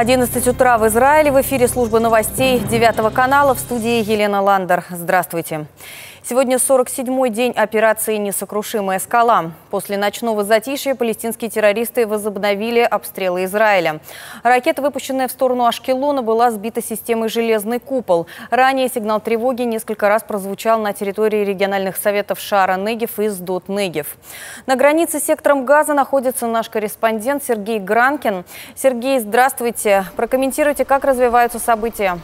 11 утра в Израиле. В эфире службы новостей 9 канала в студии Елена Ландер. Здравствуйте. Сегодня 47-й день операции «Несокрушимая скала». После ночного затишья палестинские террористы возобновили обстрелы Израиля. Ракета, выпущенная в сторону Ашкелона, была сбита системой «Железный купол». Ранее сигнал тревоги несколько раз прозвучал на территории региональных советов Шара Негев и Сдот Негев. На границе с сектором Газа находится наш корреспондент Сергей Гранкин. Сергей, здравствуйте. Прокомментируйте, как развиваются события.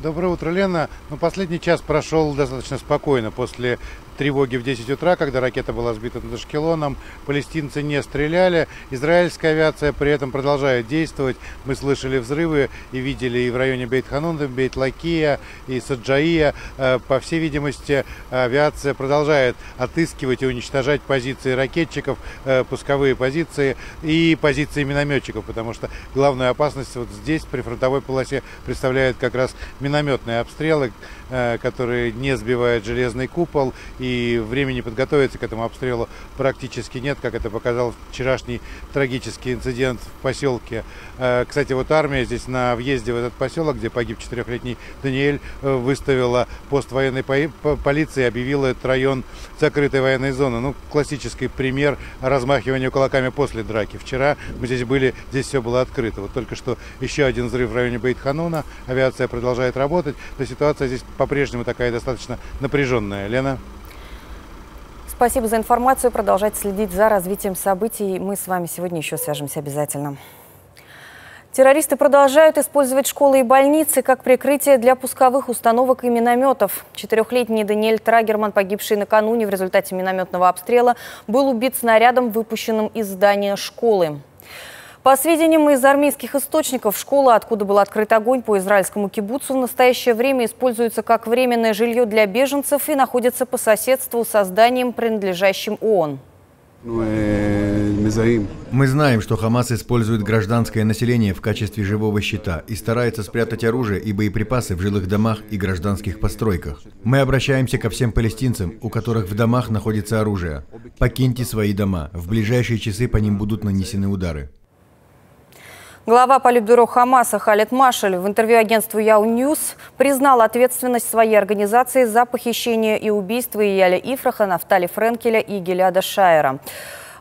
Доброе утро, Лена. Ну, последний час прошел достаточно спокойно после тревоги в 10 утра, когда ракета была сбита над Ашкелоном. Палестинцы не стреляли. Израильская авиация при этом продолжает действовать. Мы слышали взрывы и видели и в районе Бейт-Ханунда, Бейт-Лакия и Саджаия. Э, по всей видимости, авиация продолжает отыскивать и уничтожать позиции ракетчиков, э, пусковые позиции и позиции минометчиков, потому что главную опасность вот здесь, при фронтовой полосе, представляют как раз минометные обстрелы, э, которые не сбивают железный купол и и времени подготовиться к этому обстрелу практически нет, как это показал вчерашний трагический инцидент в поселке. Э, кстати, вот армия здесь на въезде в этот поселок, где погиб четырехлетний Даниэль, э, выставила пост военной полиции и объявила этот район закрытой военной зоной. Ну, классический пример размахивания кулаками после драки. Вчера мы здесь были, здесь все было открыто. Вот только что еще один взрыв в районе Бейт-Хануна. Авиация продолжает работать. Но ситуация здесь по-прежнему такая достаточно напряженная. Лена? Спасибо за информацию. Продолжайте следить за развитием событий. Мы с вами сегодня еще свяжемся обязательно. Террористы продолжают использовать школы и больницы как прикрытие для пусковых установок и минометов. Четырехлетний Даниэль Трагерман, погибший накануне в результате минометного обстрела, был убит снарядом, выпущенным из здания школы. По сведениям из армейских источников, школа, откуда был открыт огонь по израильскому кибуцу, в настоящее время используется как временное жилье для беженцев и находится по соседству со зданием, принадлежащим ООН. Мы знаем, что Хамас использует гражданское население в качестве живого щита и старается спрятать оружие и боеприпасы в жилых домах и гражданских постройках. Мы обращаемся ко всем палестинцам, у которых в домах находится оружие. Покиньте свои дома. В ближайшие часы по ним будут нанесены удары. Глава Политбюро Хамаса Халид Машель в интервью агентству Yahoo News признал ответственность своей организации за похищение и убийство Эяля Ифраха, Нафтали Френкеля и Гиляда Шаера.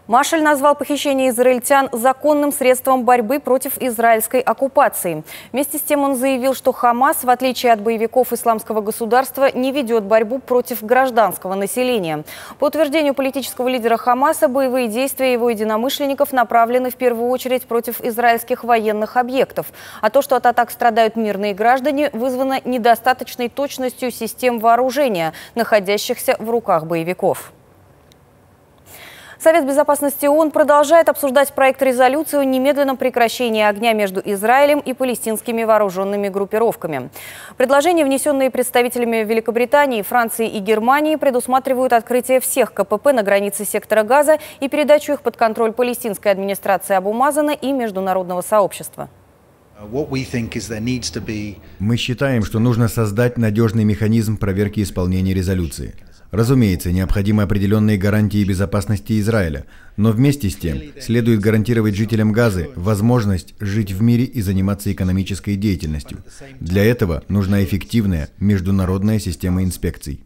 Машель назвал похищение израильтян законным средством борьбы против израильской оккупации. Вместе с тем он заявил, что Хамас, в отличие от боевиков исламского государства, не ведет борьбу против гражданского населения. По утверждению политического лидера Хамаса, боевые действия его единомышленников направлены в первую очередь против израильских военных объектов. А то, что от атак страдают мирные граждане, вызвано недостаточной точностью систем вооружения, находящихся в руках боевиков. Совет безопасности ООН продолжает обсуждать проект резолюции о немедленном прекращении огня между Израилем и палестинскими вооруженными группировками. Предложения, внесенные представителями Великобритании, Франции и Германии, предусматривают открытие всех КПП на границе сектора Газа и передачу их под контроль палестинской администрации Абу-Мазана и международного сообщества. Мы считаем, что нужно создать надежный механизм проверки исполнения резолюции. Разумеется, необходимы определенные гарантии безопасности Израиля, но вместе с тем следует гарантировать жителям Газы возможность жить в мире и заниматься экономической деятельностью. Для этого нужна эффективная международная система инспекций.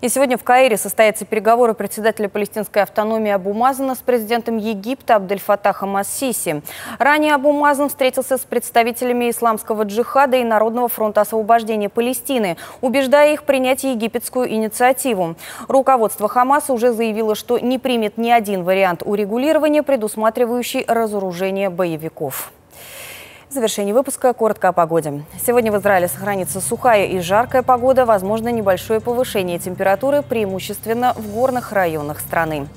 И сегодня в Каире состоятся переговоры председателя палестинской автономии Абу Мазана с президентом Египта Абдель-Фатахом Ассиси. Ранее Абу Мазан встретился с представителями исламского джихада и Народного фронта освобождения Палестины, убеждая их принять египетскую инициативу. Руководство Хамаса уже заявило, что не примет ни один вариант урегулирования, предусматривающий разоружение боевиков. В завершении выпуска коротко о погоде. Сегодня в Израиле сохранится сухая и жаркая погода, возможно небольшое повышение температуры, преимущественно в горных районах страны.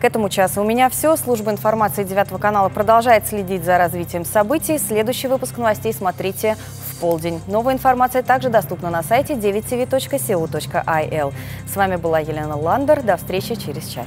К этому часу у меня все. Служба информации 9 канала продолжает следить за развитием событий. Следующий выпуск новостей смотрите в полдень. Новая информация также доступна на сайте 9tv.co.il. С вами была Елена Ландер. До встречи через час.